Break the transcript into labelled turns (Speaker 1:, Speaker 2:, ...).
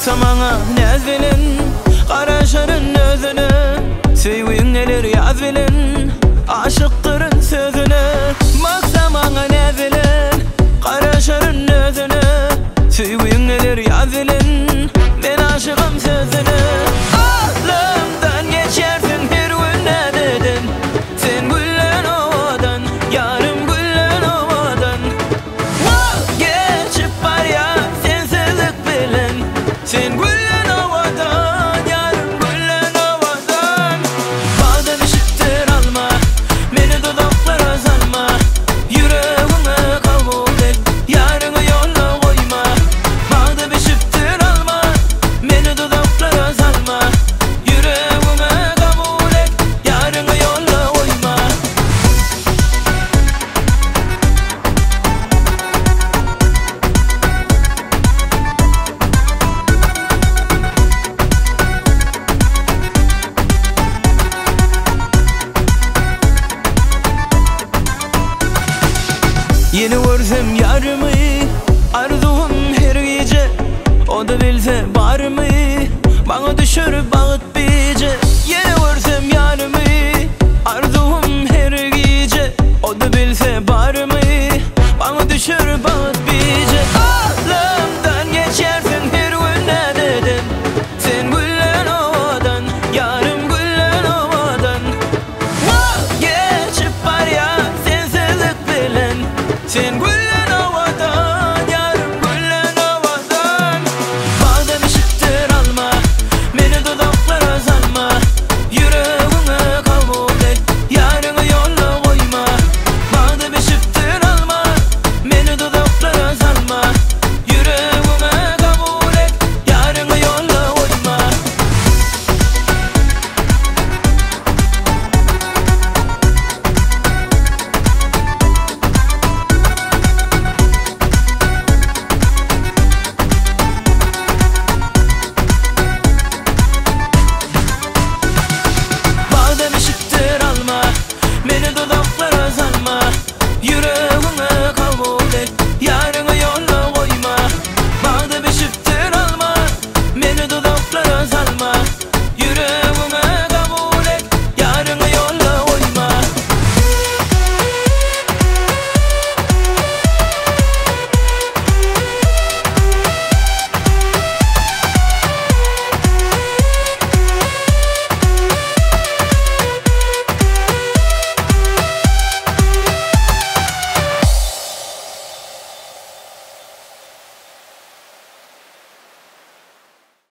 Speaker 1: Samana nezilin Kara şarın özünü. Sevin neler yazilin Aşıktır pretend Yeni vurtum yarımı Arduum her gece O da bilse var mı? Bana düşür bağıt bice. Yeni